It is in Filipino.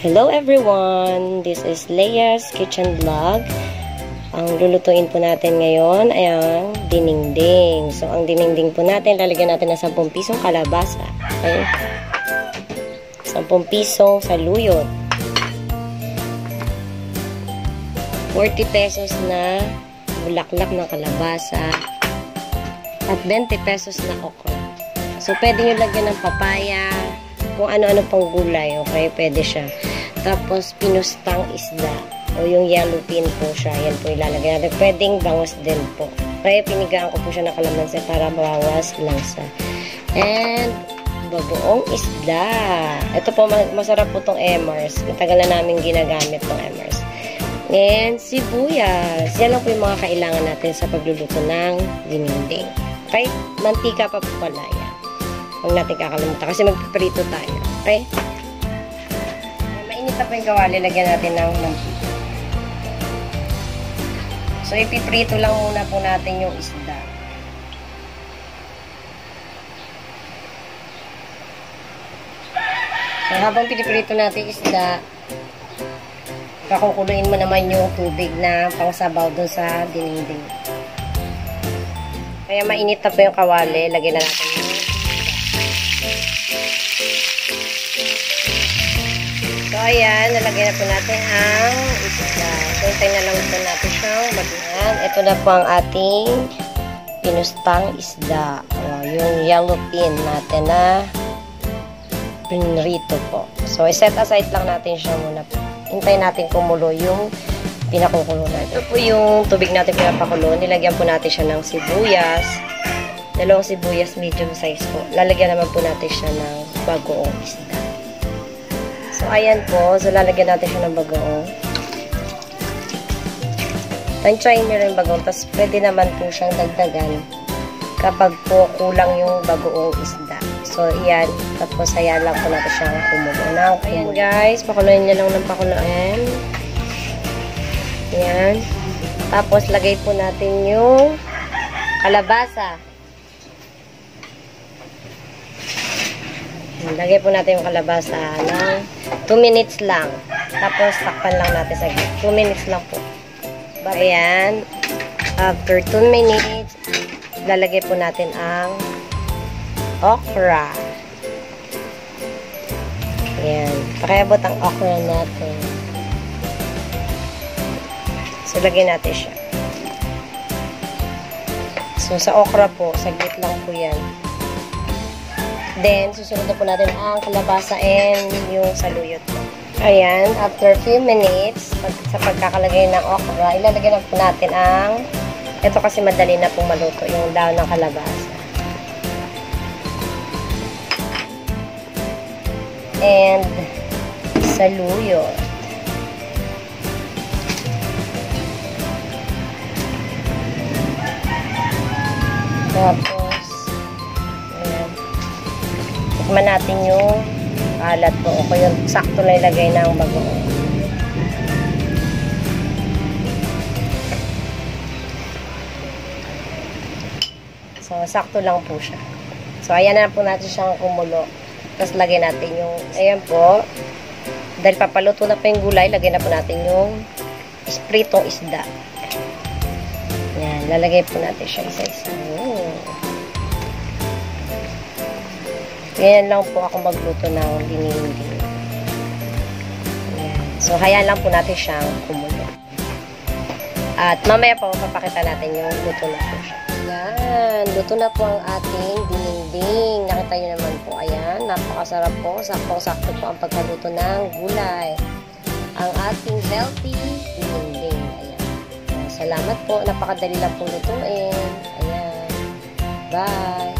Hello everyone! This is Leia's Kitchen Vlog. Ang lulutuin po natin ngayon ay ang dinengding. So, ang dinengding po natin, lalagyan natin ng 10 pisong kalabasa. Okay? 10 pisong saluyot. 40 pesos na bulaklak ng kalabasa. At 20 pesos na okra. So, pwede nyo lagyan ng papaya, kung ano-ano pang gulay, okay? Pwede siya. Tapos, pinustang isda. O yung yellow pin po siya. Yan po ilalagay natin. Pwedeng bangus din po. Kaya pinigaan ko po siya ng kalamansi para bawas langsa. And, bagoong isda. Ito po, masarap po tong emers. Matagal na namin ginagamit tong emers. And, sibuyas. Yan lang po yung mga kailangan natin sa pagluluto ng dininding. Okay? Mantika pa po pala yan. Huwag natin kakalimutan kasi magpiprito tayo. Okay? Na po yung kawali. Lagyan natin ng mantika. So, ipiprito lang muna po natin yung isda. So, habang piniprito natin isda, pakukuluin mo naman yung tubig na pangsabaw dun sa dinding. Kaya mainit na po yung kawali. Lagyan na natin ayan. Nalagay na po natin ang isda. So, hintayin na lang po natin siyang magyan. Ito na po ang ating pinustang isda. O, yung yellow pin natin na pinrito po. So, iset aside lang natin siya muna po. Hintayin natin kumulo yung pinakukulo natin. Ito po yung tubig natin pinapakulo. Nilagyan po natin siya ng sibuyas. Dalawang sibuyas, medium size po. Lalagyan naman po natin siya ng bagoong isda. Ayan po. So, lalagyan natin siya ng bagoong. Tansyahin nyo rin bagoong. Tapos, pwede naman po siyang dagdagan kapag po kulang yung bagoong isda. So, ayan. Tapos, ayan lang po natin siyang kumulo. Now, ayan guys. Pakuluin niya lang ng pakuluin. Ayan. Tapos, lagay po natin yung kalabasa. Lagay po natin yung kalabasa ng 2 minutes lang. Tapos, takpan lang natin sa 2 minutes lang po. Ayan. After 2 minutes, lalagay po natin ang okra. Ayan. Pakiabot ang okra natin. So, lagyan natin siya. So, sa okra po, saglit lang po yan. Then, susunod na po natin ang kalabasa and yung saluyot. Ayan, after few minutes, pag, sa pagkakalagay ng okra, ilalagay na po natin ang, ito kasi madali na pong maluto, yung daon ng kalabasa. And, saluyot. Tapos, Tikman natin yung alat po. O yung sakto na ilagay ng bagoong. So, sakto lang po siya. So, ayan na po natin siyang kumulo. Tapos, lagay natin yung, ayan po. Dahil papaluto na po yung gulay, lagay na po natin yung spritong isda. Yan, lalagay po natin siya isa-isa. Ganyan lang po ako magluto ng dininding. Yan. So, hayaan lang po natin siyang kumulo. At mamaya po, papakita natin yung luto na po siya. Yan, luto na po ang ating dininding. Nakita nyo naman po, ayan, napakasarap po. Saktong-sakto po ang pagkaluto ng gulay. Ang ating healthy dininding. Ayan. Salamat po. Napakadali lang po lutuin. Ayan. Bye.